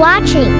watching.